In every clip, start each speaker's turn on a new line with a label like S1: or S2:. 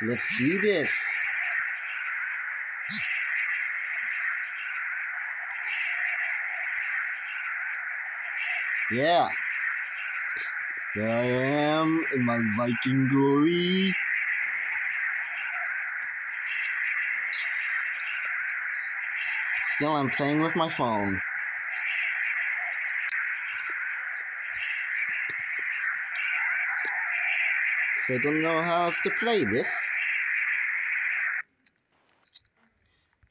S1: Let's do this. Yeah. There I am in my Viking glory. Still, I'm playing with my phone. So I don't know how else to play this.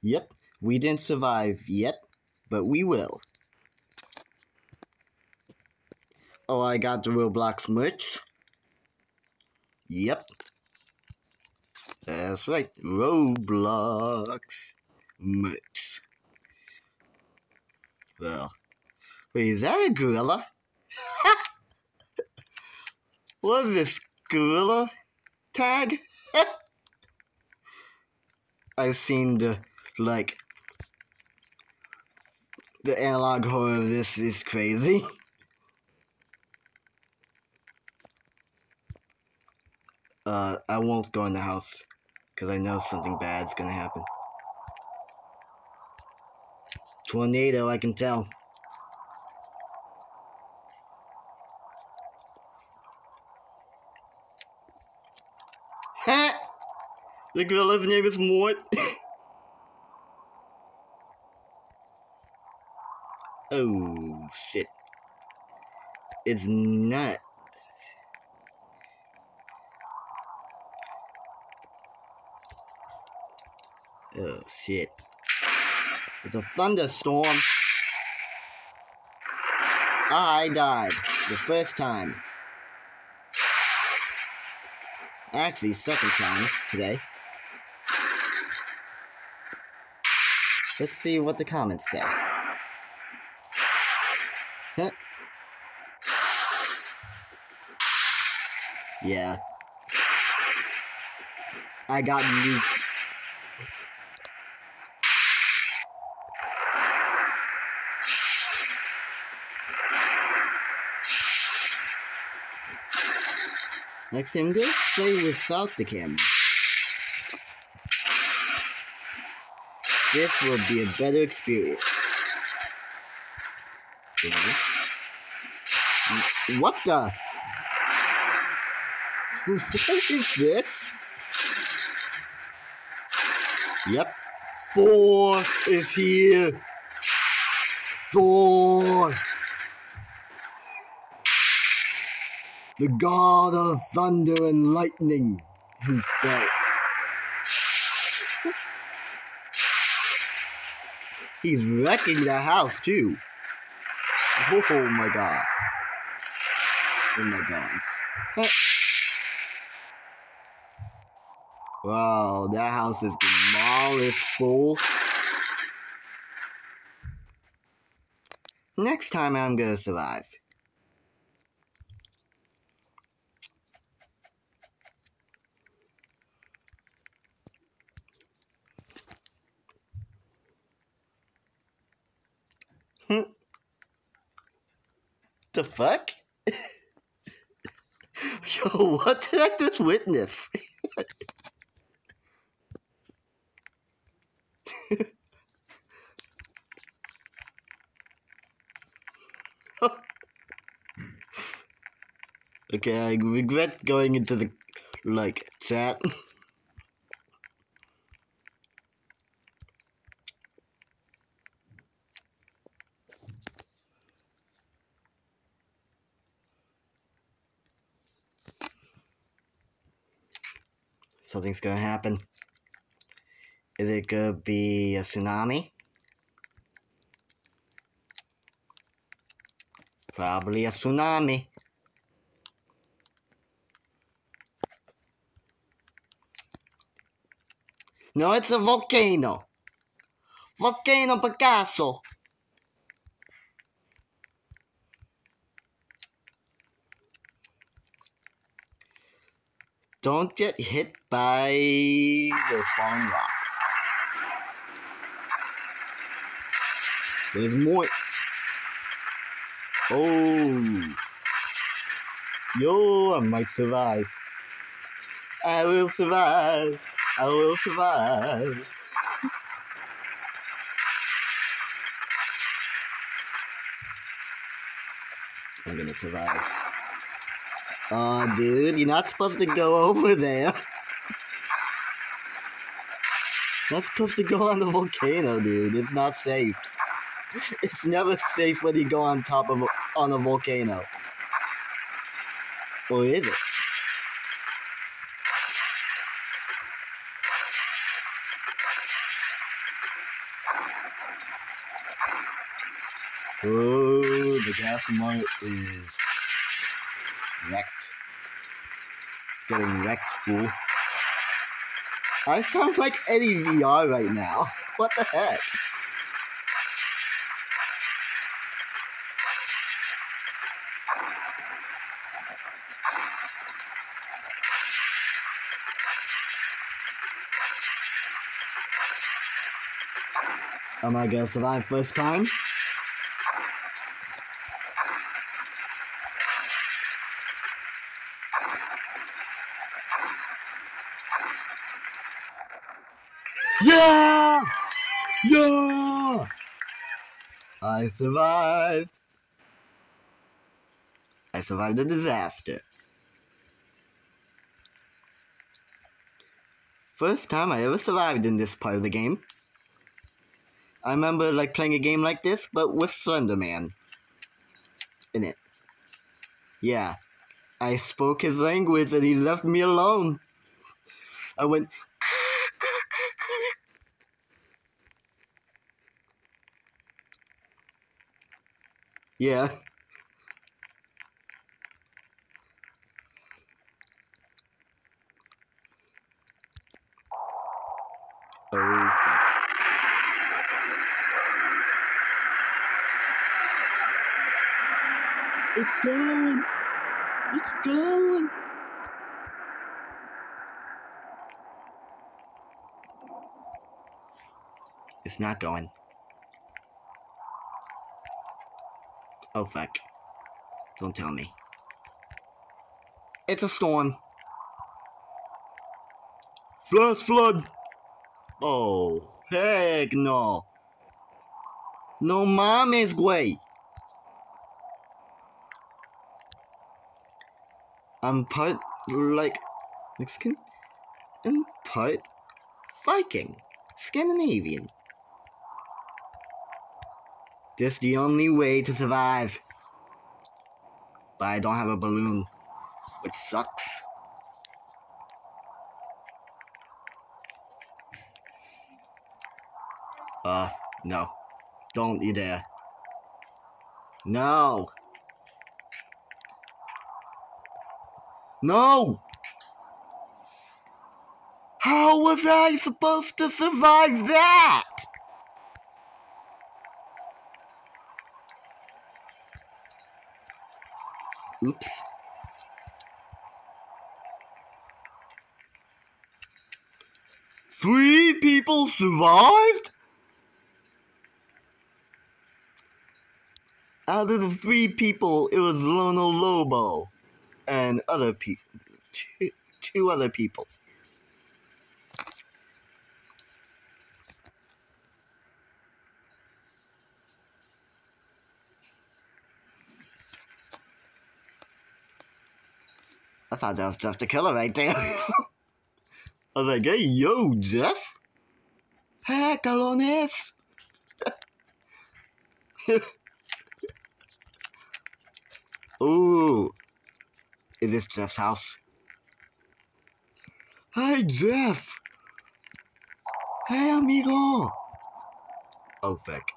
S1: Yep, we didn't survive yet, but we will. Oh, I got the Roblox merch. Yep. That's right, Roblox merch. Well, wait, is that a gorilla? what is this gorilla tag? I've seen the like the analog horror of this is crazy. Uh, I won't go in the house because I know something bad's gonna happen. Tornado, I can tell. The gorilla's name is Mort. oh, shit. It's not. Oh, shit. It's a thunderstorm. I died the first time. Actually, second time today. Let's see what the comments say. Yeah. I got nuked. Next time, go play without the camera. This will be a better experience. Mm, what the? what is this? Yep. Thor is here. Thor. The god of thunder and lightning himself. He's wrecking the house too. Oh my gosh. Oh my gods. wow, that house is demolished full. Next time I'm gonna survive. The fuck? Yo, what did I just witness? okay, I regret going into the, like, chat. Something's gonna happen. Is it gonna be a tsunami? Probably a tsunami. No, it's a volcano. Volcano Picasso. Don't get hit by the falling rocks. There's more. Oh. Yo, I might survive. I will survive. I will survive. I'm gonna survive. Aw, oh, dude, you're not supposed to go over there. Not supposed to go on the volcano, dude. It's not safe. It's never safe when you go on top of on a volcano. Or is it? Oh, the gas mart is wrecked. It's getting wrecked, fool. I sound like Eddie VR right now. What the heck? Am I gonna survive first time? Yeah! Yeah! I survived. I survived a disaster. First time I ever survived in this part of the game. I remember like playing a game like this, but with Slender Man in it. Yeah. I spoke his language and he left me alone. I went Yeah. Oh, It's going. It's going. It's not going. Oh, fuck. Don't tell me. It's a storm. Flash flood! Oh, heck no. No mames, güey. I'm part, like, Mexican and part Viking. Scandinavian. This the only way to survive. But I don't have a balloon, which sucks. Uh, no. Don't you dare. No! No! How was I supposed to survive that? Oops. Three people survived? Out of the three people, it was Lono Lobo and other people. Two, two other people. Thought that was Jeff the Killer right there. I was like, hey, yo, Jeff? Hey, calones! Ooh. Is this Jeff's house? Hey, Jeff! Hey, amigo! Oh, fuck.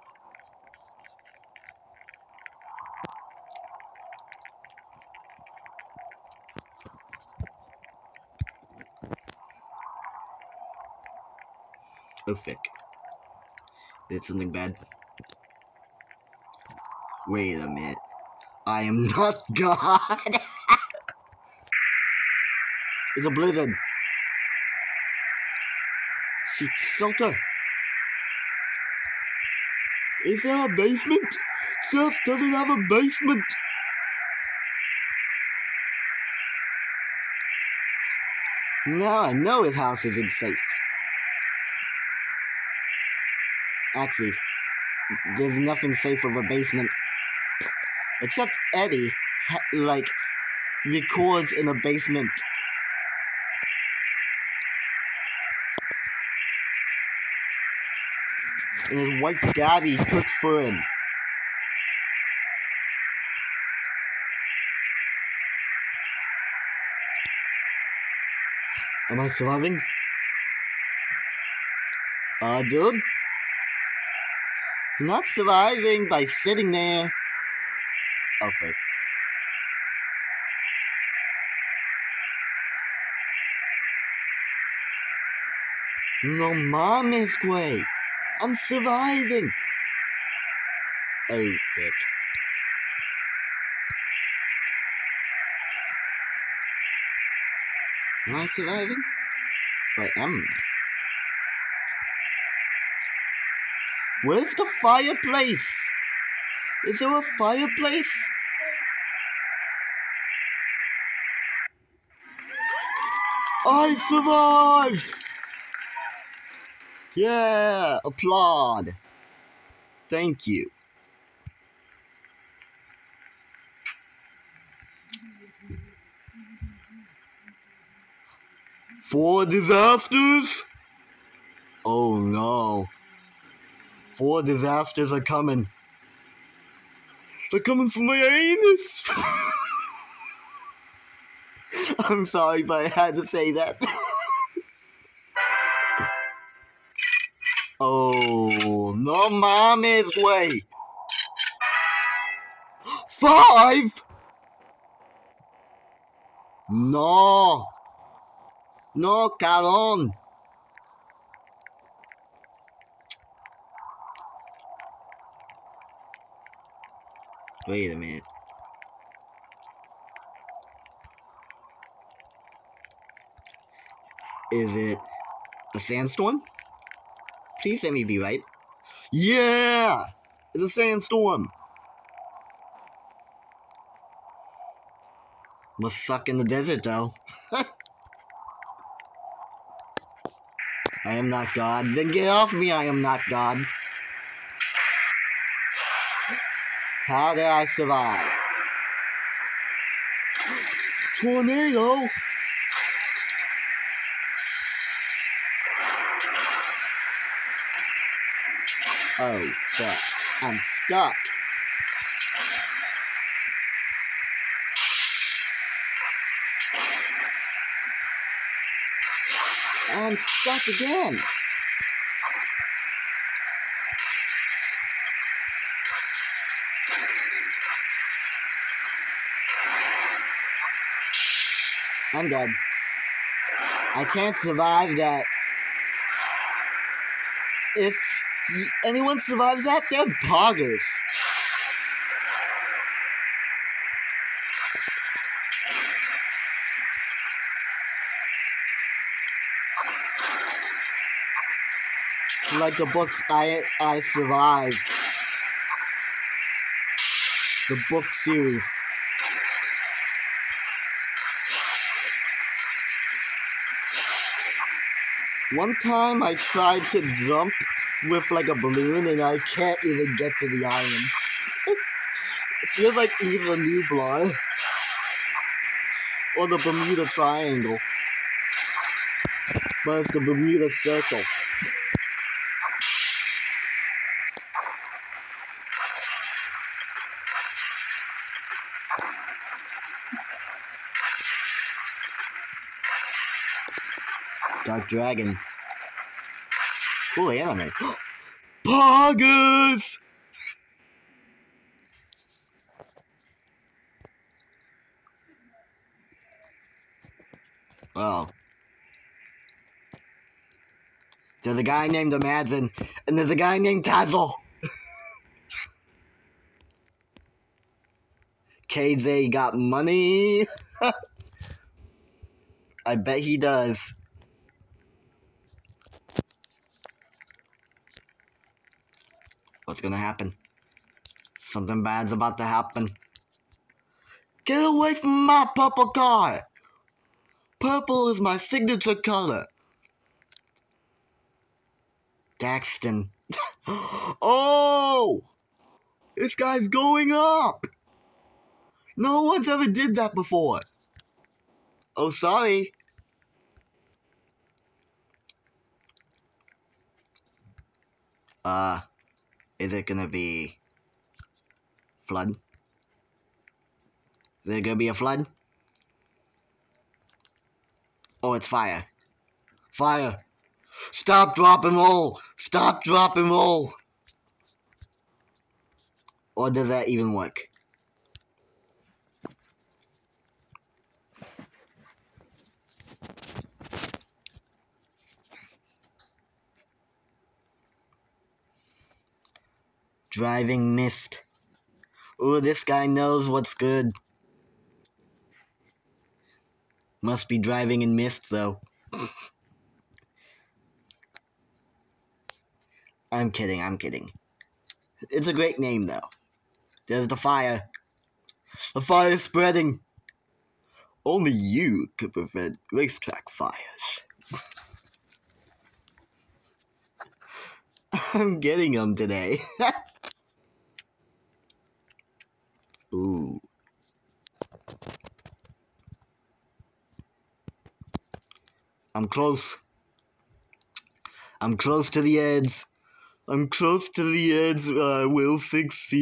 S1: Ophic. Did something bad? Wait a minute. I am not God! it's a blizzard! Seek shelter! Is there a basement? Surf doesn't have a basement! Now I know his house isn't safe. Actually, there's nothing safe of a basement. Except Eddie, like, records in a basement. And his wife Gabby cooks for him. Am I surviving? Uh, dude? Not surviving by sitting there. Oh, wait. No mom is great. I'm surviving. Oh, fuck. Am I surviving? Wait, am I? Where's the fireplace? Is there a fireplace? I survived! Yeah, applaud. Thank you. Four disasters? Oh no. Four disasters are coming. They're coming for my anus! I'm sorry, but I had to say that. oh, no mames, way. Five? No. No, Calon. Wait a minute. Is it a sandstorm? Please let me be right. Yeah! It's a sandstorm! Must suck in the desert, though. I am not God. Then get off me, I am not God. How did I survive? Tornado? Oh, fuck. I'm stuck. I'm stuck again. I'm dead. I can't survive that. If anyone survives that, they're poggers. Like the books I I survived. The book series. One time I tried to jump with like a balloon and I can't even get to the island. it feels like either Nublar or the Bermuda Triangle. But it's the Bermuda Circle. Dragon. Cool anime. Poggers! Well. There's a guy named Imagine, and there's a guy named Tazzle. KJ got money. I bet he does. What's gonna happen? Something bad's about to happen. Get away from my purple car! Purple is my signature color. Daxton. oh! This guy's going up! No one's ever did that before. Oh, sorry. Uh, is it gonna be flood? Is there gonna be a flood? Oh, it's fire. Fire. Stop, drop, and roll. Stop, drop, and roll. Or does that even work? Driving mist. Ooh, this guy knows what's good. Must be driving in mist, though. I'm kidding, I'm kidding. It's a great name, though. There's the fire. The fire is spreading. Only you could prevent racetrack fires. I'm getting them today. Ooh. I'm close. I'm close to the edge. I'm close to the edge. I will succeed.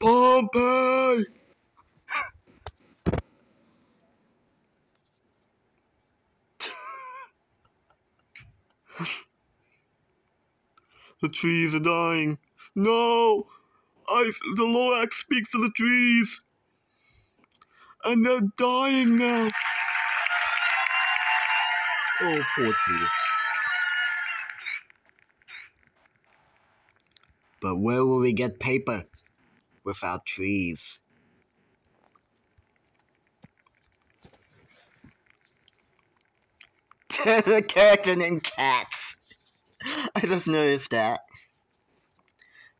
S1: Pompey! the trees are dying. No! I, the Lorax speak for the trees. And they're dying now. Oh, poor trees. But where will we get paper without trees? the character named Cats. I just noticed that.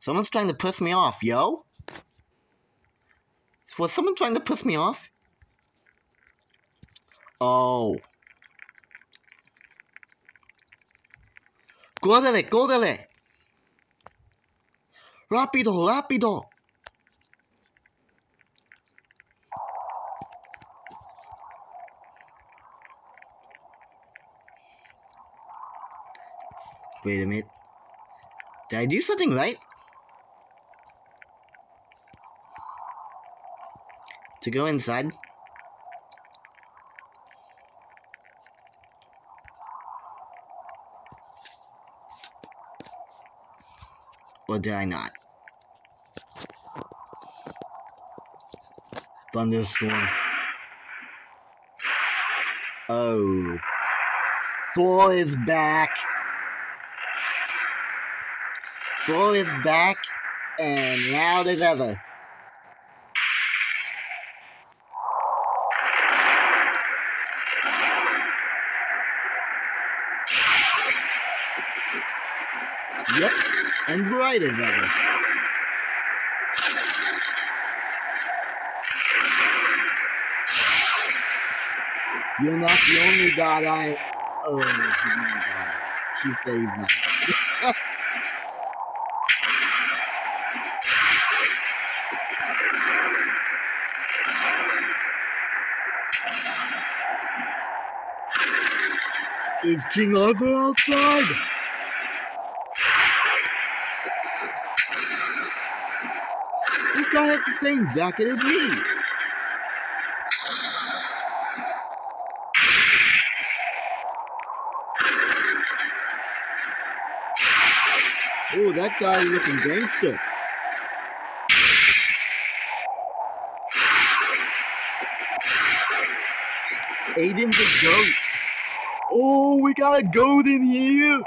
S1: Someone's trying to piss me off, yo. Was someone trying to piss me off? Oh. Córrele, córrele. Rápido, rápido. Wait a minute. Did I do something right? To go inside? Or did I not? Thunderstorm. Oh. Thor is back. Thor is back and loud as ever. Yep, and bright as ever. You're not the only god I. Oh, he's not god. He he's not. Is King Arthur outside? This guy has the same jacket as me. Oh, that guy looking gangster. Aiden's a goat. Oh, we got a goat in here.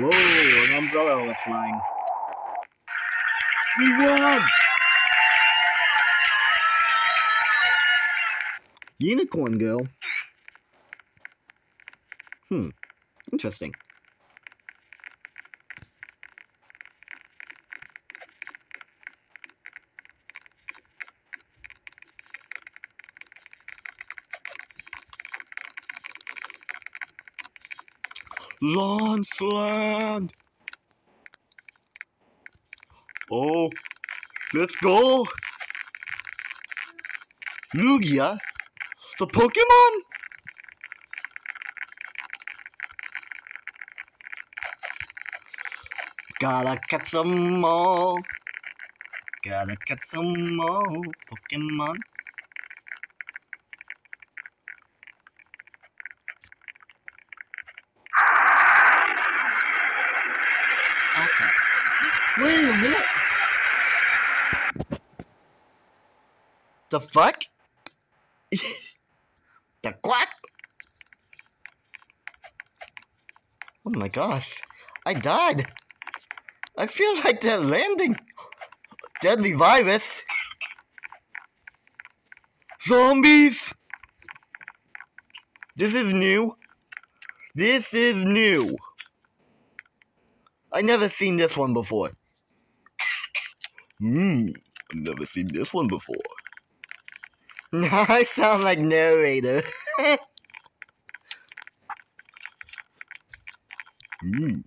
S1: Whoa, an umbrella was flying. We won! Unicorn girl. Hmm. Interesting. Lance Land! Oh, let's go! Lugia? The Pokemon? Gotta catch some more. Gotta catch some more Pokemon. Okay. Wait a minute. The fuck? the what? Oh my gosh. I died. I feel like that landing. Deadly virus. Zombies! This is new. This is new. I never seen this one before. Hmm, I've never seen this one before. Now I sound like narrator. Hmm.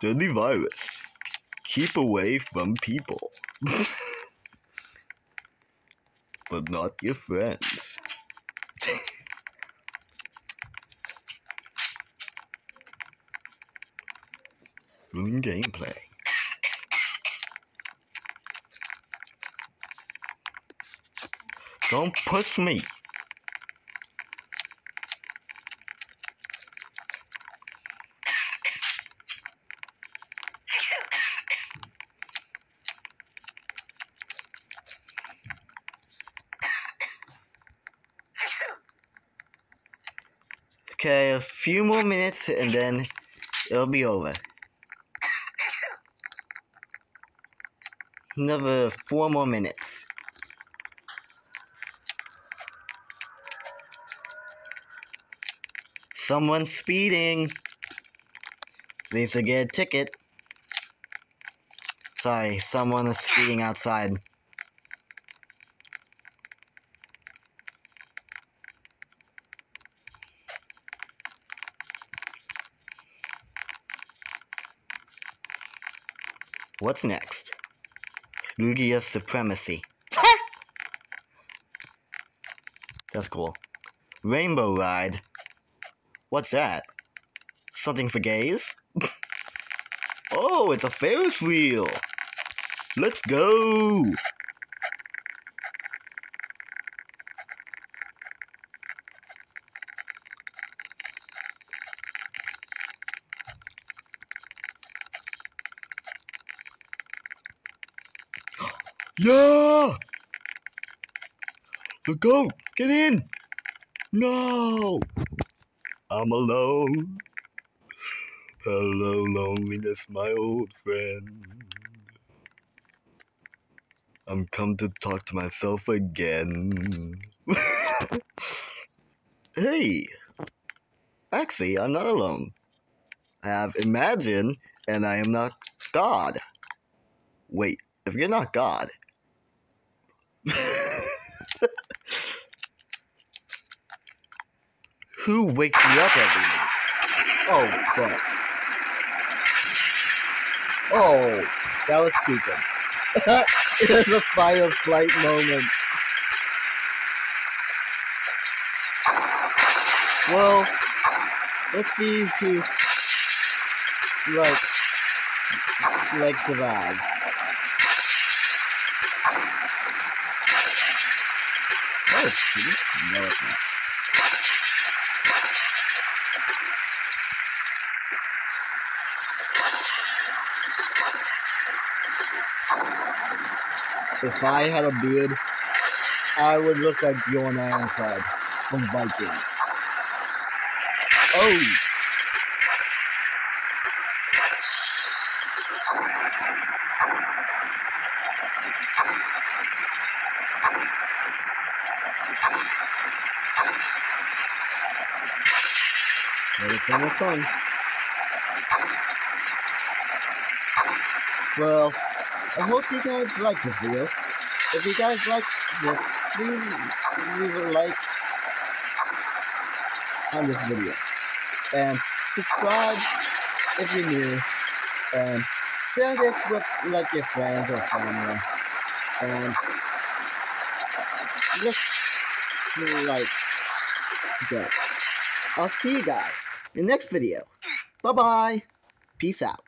S1: Deadly virus. Keep away from people. but not your friends. Ruin gameplay. Don't push me. Okay, a few more minutes and then it'll be over. Another four more minutes. Someone's speeding. Needs to get a ticket. Sorry, someone is speeding outside. What's next? Lugia Supremacy. That's cool. Rainbow Ride. What's that? Something for gays? oh, it's a Ferris wheel. Let's go. Yeah! The goat! Get in! No! I'm alone. Hello, loneliness, my old friend. I'm come to talk to myself again. hey! Actually, I'm not alone. I have Imagine, and I am not God. Wait, if you're not God, Who wakes me up every night? Oh, fuck. Oh, that was stupid. it was a or flight moment. Well, let's see who, like, like survives. Oh, no, it's not. If I had a beard, I would look like Bjorn Ironside from Vikings. Oh! But it's almost done. Well, I hope you guys like this video. If you guys like this, please leave a like. on this video. And subscribe if you're new. And share this with like your friends or family. And let's like go. I'll see you guys in the next video. Bye bye. Peace out.